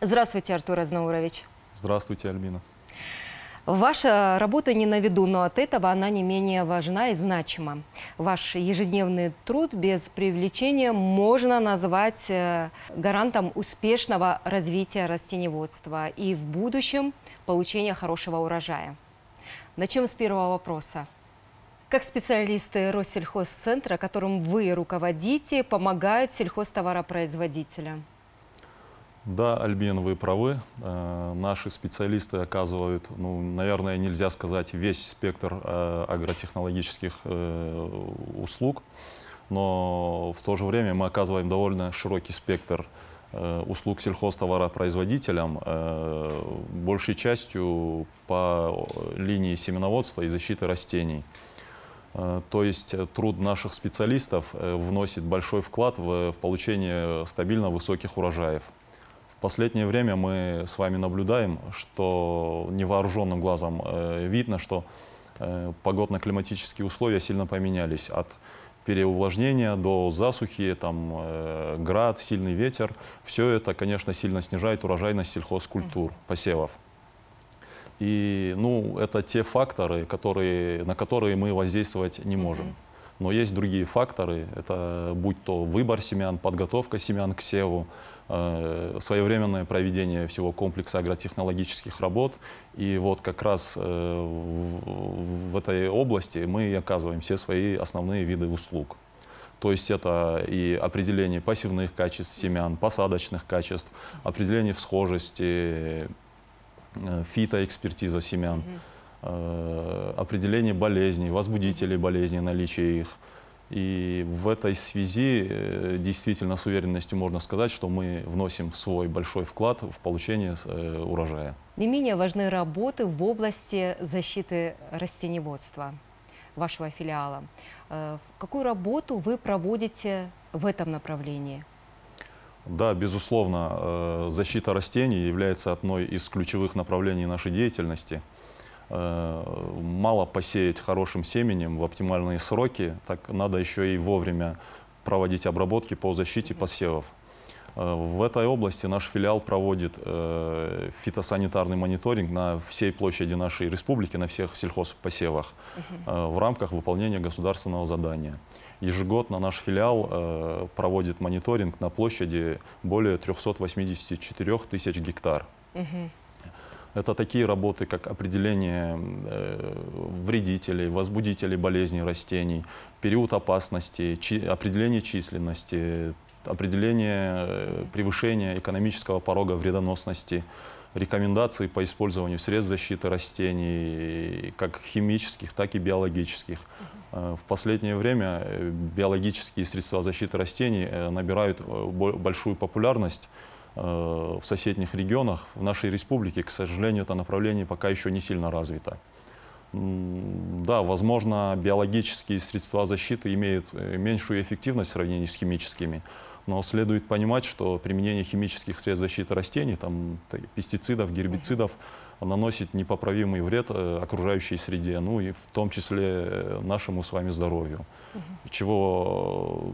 Здравствуйте, Артур Азнаурович. Здравствуйте, Альбина. Ваша работа не на виду, но от этого она не менее важна и значима. Ваш ежедневный труд без привлечения можно назвать э, гарантом успешного развития растеневодства и в будущем получения хорошего урожая. Начнем с первого вопроса. Как специалисты Россельхозцентра, которым вы руководите, помогают сельхозтоваропроизводителям? Да, Альбин, вы правы. Э, наши специалисты оказывают, ну, наверное, нельзя сказать весь спектр э, агротехнологических э, услуг, но в то же время мы оказываем довольно широкий спектр услуг сельхозтоваропроизводителям, большей частью по линии семеноводства и защиты растений. То есть труд наших специалистов вносит большой вклад в получение стабильно высоких урожаев. В последнее время мы с вами наблюдаем, что невооруженным глазом э, видно, что э, погодно-климатические условия сильно поменялись от переувлажнения до засухи, там, э, град, сильный ветер. Все это, конечно, сильно снижает урожайность сельхозкультур, посевов. И ну, это те факторы, которые, на которые мы воздействовать не можем. Но есть другие факторы, это будь то выбор семян, подготовка семян к севу, э, своевременное проведение всего комплекса агротехнологических работ. И вот как раз э, в, в этой области мы и оказываем все свои основные виды услуг. То есть это и определение пассивных качеств семян, посадочных качеств, определение всхожести, э, фитоэкспертиза семян. Mm-hmm Э, определение болезней, возбудителей болезней, наличие их. И в этой связи э, действительно с уверенностью можно сказать, что мы вносим свой большой вклад в получение э, урожая. Не менее важны работы в области защиты растеневодства вашего филиала. Какую работу вы проводите в этом направлении? Да, безусловно, защита растений является одной из ключевых направлений нашей деятельности – Э, мало посеять хорошим семенем в оптимальные сроки, так надо еще и вовремя проводить обработки по защите посевов. Э, в этой области наш филиал проводит э, фитосанитарный мониторинг на всей площади нашей республики, на всех сельхозпосевах в рамках выполнения государственного задания. Ежегодно наш филиал проводит мониторинг на площади более 384 тысяч гектар. Uh это такие работы, как определение э, вредителей, возбудителей болезней растений, период опасности, определение численности, определение э, превышения экономического порога вредоносности, рекомендации по использованию средств защиты растений, как химических, так и биологических. Э, в последнее время биологические средства защиты растений набирают большую популярность. Э, в соседних регионах, в нашей республике, к сожалению, это направление пока еще не сильно развито. Да, возможно, биологические средства защиты имеют э, меньшую эффективность в сравнении с химическими, но следует понимать, что применение химических средств защиты растений, там, пестицидов, гербицидов, наносит непоправимый вред э, окружающей среде, ну и в том числе э, нашему с вами здоровью, угу. чего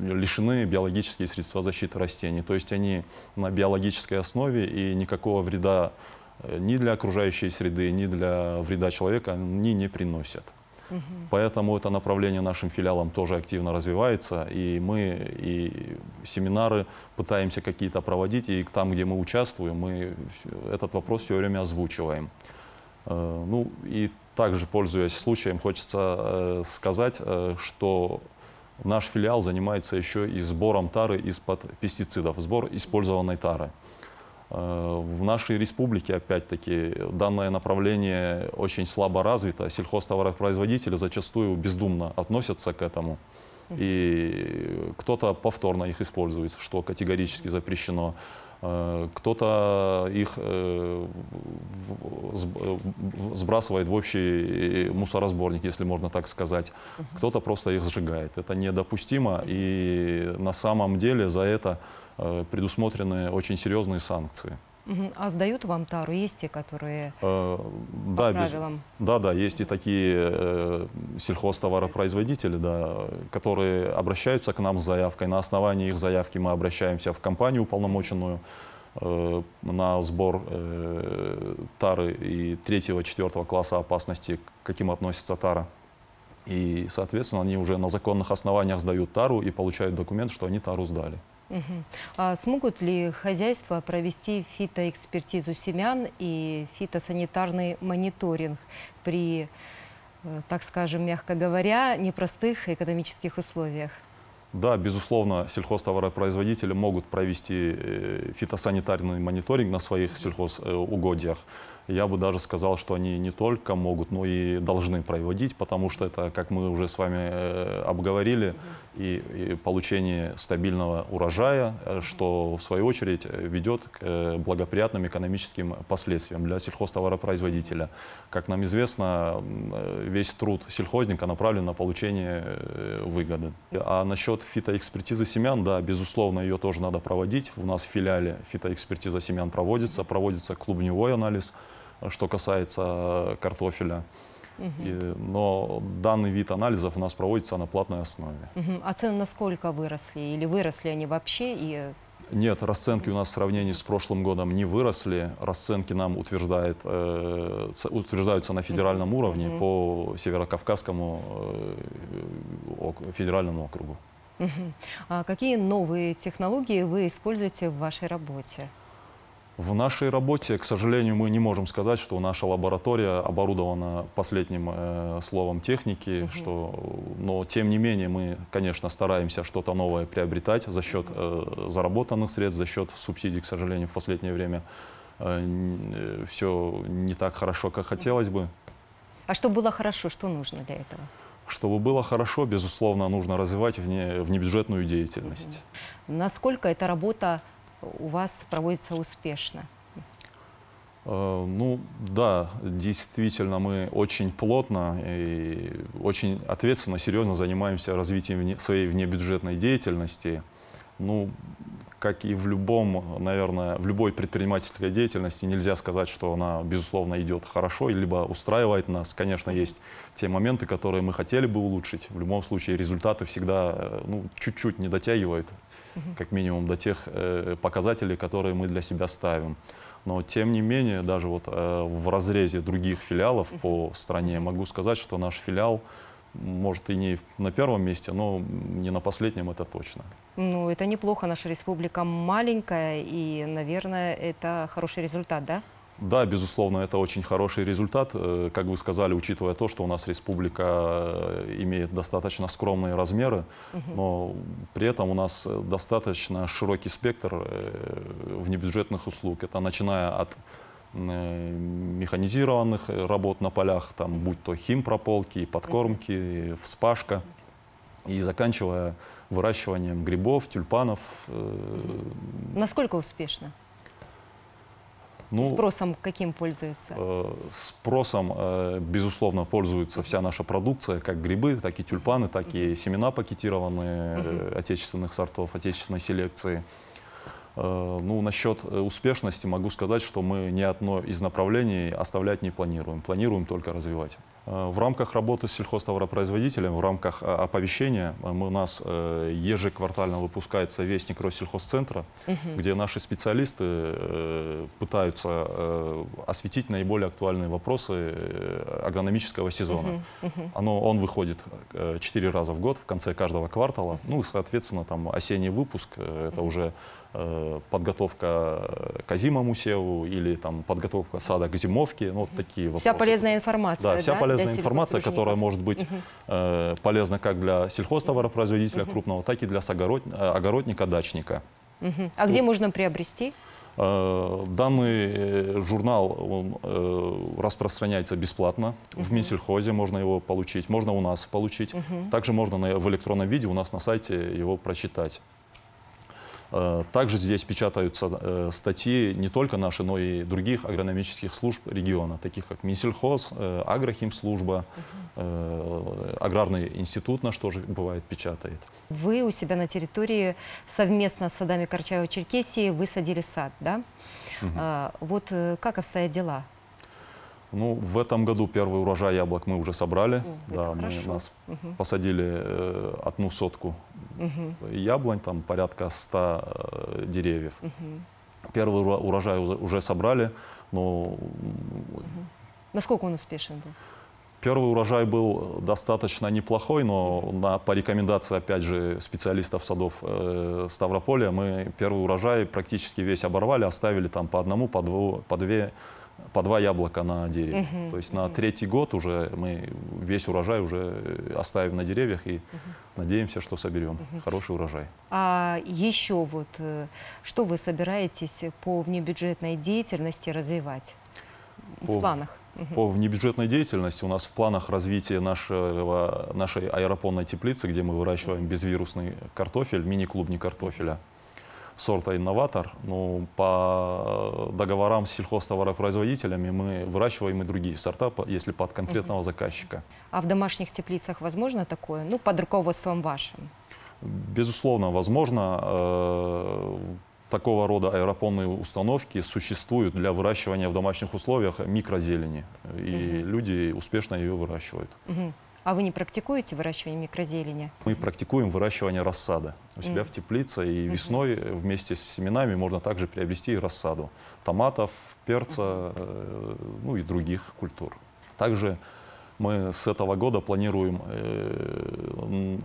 э, лишены биологические средства защиты растений. То есть они на биологической основе и никакого вреда ни для окружающей среды, ни для вреда человека они не приносят. Поэтому это направление нашим филиалам тоже активно развивается, и мы и семинары пытаемся какие-то проводить, и там, где мы участвуем, мы этот вопрос все время озвучиваем. Э, ну и также, пользуясь случаем, хочется э, сказать, э, что наш филиал занимается еще и сбором тары из-под пестицидов, сбор использованной тары. Э, в нашей республике, опять-таки, данное направление очень слабо развито. Сельхозтоваропроизводители зачастую бездумно относятся к этому. И кто-то повторно их использует, что категорически запрещено. Э, кто-то их э, сбрасывает в общий мусоросборник, если можно так сказать. Кто-то просто их сжигает. Это недопустимо. И на самом деле за это предусмотрены очень серьезные санкции. А сдают вам тару? Есть те, которые э, да, без, да, да, есть и такие э, сельхозтоваропроизводители, да, которые обращаются к нам с заявкой. На основании их заявки мы обращаемся в компанию уполномоченную э, на сбор э, тары и третьего-четвертого класса опасности, к каким относится тара. И, соответственно, они уже на законных основаниях сдают тару и получают документ, что они тару сдали. Мгм. А смогут ли хозяйства провести фитоэкспертизу семян и фитосанитарный мониторинг при, э, так скажем, мягко говоря, непростых экономических условиях? Да, безусловно, сельхозтоваропроизводители могут провести э, фитосанитарный мониторинг на своих сельхозугодьях. Я бы даже сказал, что они не только могут, но и должны проводить, потому что это, как мы уже с вами э, обговорили, и, и получение стабильного урожая, э, что в свою очередь ведет к э, благоприятным экономическим последствиям для сельхозтоваропроизводителя. Как нам известно, весь труд сельхозника направлен на получение выгоды. А насчет фитоэкспертизы семян, да, безусловно, ее тоже надо проводить. У нас в филиале фитоэкспертиза семян проводится, проводится клубневой анализ, что касается картофеля. И- но данный вид анализов у нас проводится на платной основе. Мгм. А цены насколько выросли? Или выросли они вообще? И Нет, расценки у нас в сравнении с прошлым годом не выросли. Расценки нам утверждает, э, утверждаются на федеральном уровне Мгм. по Северокавказскому э, федеральному округу. мгм. А какие новые технологии вы используете в вашей работе? В нашей работе, к сожалению, мы не можем сказать, что наша лаборатория оборудована последним э, словом техники, что, но тем не менее мы, конечно, стараемся что-то новое приобретать за счет э, заработанных средств, за счет субсидий, к сожалению, в последнее время все не так хорошо, как хотелось бы. А что было хорошо, что нужно для этого? Чтобы было хорошо, безусловно, нужно развивать вне, внебюджетную деятельность. Насколько эта работа у вас проводится успешно? Э, Ну да, действительно, мы очень плотно и очень ответственно, серьезно занимаемся развитием своей внебюджетной деятельности. Ну, как и в любом, наверное, в любой предпринимательской деятельности, нельзя сказать, что она, безусловно, идет хорошо, либо устраивает нас. Конечно, есть те моменты, которые мы хотели бы улучшить. В любом случае, результаты всегда э, ну, чуть-чуть не дотягивают, как минимум, до тех э, показателей, которые мы для себя ставим. Но, тем не менее, даже вот э, в разрезе других филиалов по стране могу сказать, что наш филиал, может, и не на первом месте, но не на последнем, это точно. Ну, это неплохо. Наша республика маленькая, и, наверное, это хороший результат, да? Да, безусловно, это очень хороший результат. Э, Как вы сказали, учитывая то, что у нас республика э, имеет достаточно скромные размеры, но при этом у нас достаточно широкий спектр э, внебюджетных услуг. Это начиная от механизированных э, работ на полях, там, будь то химпрополки, подкормки, вспашка, и заканчивая выращиванием грибов, тюльпанов. э, Насколько успешно? ну, Спросом каким пользуется? Э, Спросом, э, безусловно, пользуется вся наша продукция, как грибы, так и тюльпаны, так и семена пакетированные э, отечественных сортов, отечественной селекции. Э, Ну, насчет э, успешности могу сказать, что мы ни одно из направлений оставлять не планируем. Планируем только развивать. Э, В рамках работы с сельхозтоваропроизводителем, в рамках э, оповещения э, у нас ежеквартально выпускается вестник Россельхозцентра, где наши специалисты пытаются осветить наиболее актуальные вопросы агрономического сезона. Оно, он выходит четыре раза в год в конце каждого квартала. Ну и, соответственно, там осенний выпуск это уже подготовка к озимому севу или там подготовка сада к зимовке. Ну, вот такие вопросы. Вся полезная информация, Да, вся для полезная информация, которая может быть э, полезна как для сельхозтоваропроизводителя крупного, так и для согород- э, огородника, дачника. А где можно приобрести? Э, Данный э, журнал он, распространяется бесплатно. В Минсельхозе можно его получить, можно у нас получить. Также можно в электронном виде у нас на сайте его прочитать. Э, Также здесь печатаются э, статьи не только наши, но и других агрономических служб региона, таких как Минсельхоз, э, Агрохимслужба, Аграрный институт наш тоже бывает печатает. Вы у себя на территории совместно с садами Карчаево-Черкесии высадили сад, да? А, вот как обстоят дела? Ну, в этом году первый урожай яблок мы уже собрали. О, да, мы хорошо. нас посадили э, одну сотку яблонь, там порядка 100 э, деревьев. Первый ура- урожай уже- собрали, но Насколько он успешен был? Первый урожай был достаточно неплохой, но на, по рекомендации, опять же, специалистов садов э, Ставрополя, мы первый урожай практически весь оборвали, оставили там по одному, по, дву- по, две, по два яблока на дереве. Мгм, То есть на третий год уже мы весь урожай уже оставим на деревьях и надеемся, что соберем хороший урожай. А еще вот, э, что вы собираетесь по внебюджетной деятельности развивать в По- планах? Мгм. По внебюджетной деятельности у нас в планах развития нашего, нашей аэропонной теплицы, где мы выращиваем безвирусный картофель, мини-клубни картофеля сорта «Инноватор». Ну, по договорам с сельхозтоваропроизводителями мы выращиваем и другие сорта, если под конкретного заказчика. А в домашних теплицах возможно такое? Ну, под руководством вашим. Безусловно, возможно, э, такого рода аэропонные установки существуют для выращивания в домашних условиях микрозелени. И люди успешно ее выращивают. Мгм. А вы не практикуете выращивание микрозелени? Мы практикуем выращивание рассады у себя Мгм. в теплице, и весной вместе с семенами можно также приобрести и рассаду томатов, перца, э, ну и других культур. Также мы с этого года планируем, э,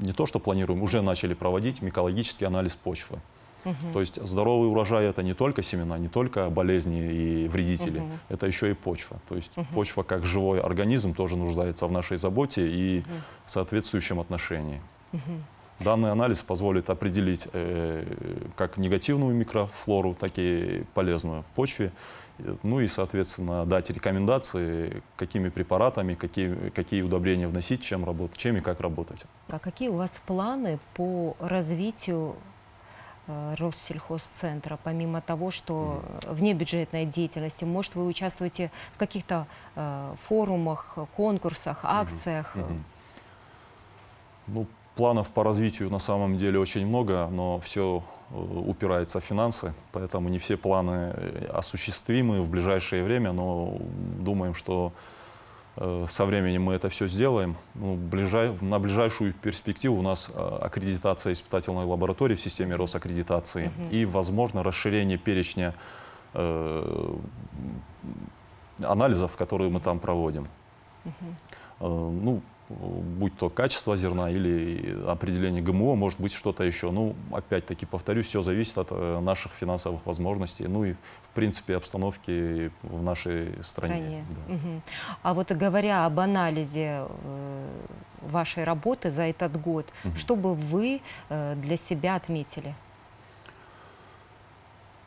не то что планируем, уже начали проводить микологический анализ почвы. Мгм. То есть здоровый урожай это не только семена, не только болезни и вредители, Мгм. это еще и почва. То есть почва как живой организм тоже нуждается в нашей заботе и соответствующем отношении. Мгм. Данный анализ позволит определить э, как негативную микрофлору, так и полезную в почве. Ну и, соответственно, дать рекомендации, какими препаратами, какие, какие удобрения вносить, чем, работать, чем и как работать. А какие у вас планы по развитию Россельхозцентра, помимо того, что внебюджетной деятельности? Может, вы участвуете в каких-то э, форумах, конкурсах, акциях? Ну, планов по развитию на самом деле очень много, но все упирается в финансы, поэтому не все планы э, осуществимы в ближайшее время, но думаем, что э, со временем мы это все сделаем. Ну, ближай- на ближайшую перспективу у нас э, аккредитация испытательной лаборатории в системе Росаккредитации и, возможно, расширение перечня э, анализов, которые мы там проводим. Э, Ну, будь то качество зерна или определение ГМО, может быть что-то еще. Ну, опять-таки, повторюсь, все зависит от э, наших финансовых возможностей, ну и, в принципе, обстановки в нашей стране. стране. Да. Мгм. А вот говоря об анализе э, вашей работы за этот год, что бы вы э, для себя отметили?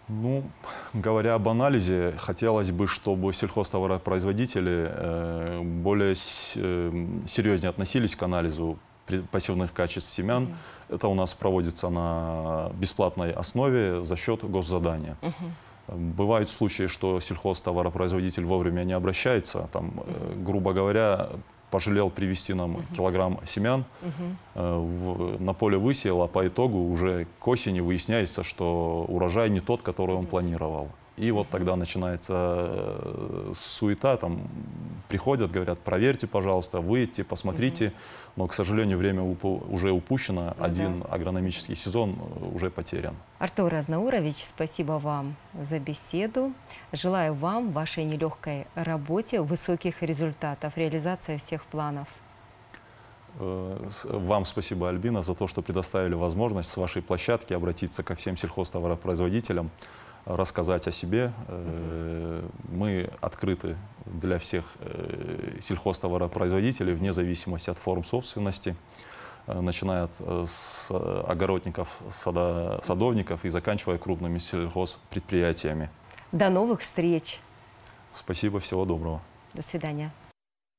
Ну, говоря об анализе, хотелось бы, чтобы сельхозтоваропроизводители э, более э, серьезнее относились к анализу посевных качеств семян. Это у нас проводится на бесплатной основе за счет госзадания. Бывают случаи, что сельхозтоваропроизводитель вовремя не обращается, там, э, грубо говоря, пожалел привезти нам килограмм семян, э, в- на поле высеял, а по итогу уже к осени выясняется, что урожай не тот, который он планировал. И вот тогда начинается э, суета, там приходят, говорят, проверьте, пожалуйста, выйдите, посмотрите. Но, к сожалению, время упу- уже упущено, Ну да. один агрономический сезон э, уже потерян. Артур Азнаурович, спасибо вам за беседу. Желаю вам в вашей нелегкой работе высоких результатов, реализации всех планов. Э, Вам спасибо, Альбина, за то, что предоставили возможность с вашей площадки обратиться ко всем сельхозтоваропроизводителям, рассказать о себе. Э, Мы открыты для всех э, сельхозтоваропроизводителей вне зависимости от форм собственности, э, начиная от с огородников, сада- садовников и заканчивая крупными сельхозпредприятиями. До новых встреч. Спасибо, всего доброго. До свидания.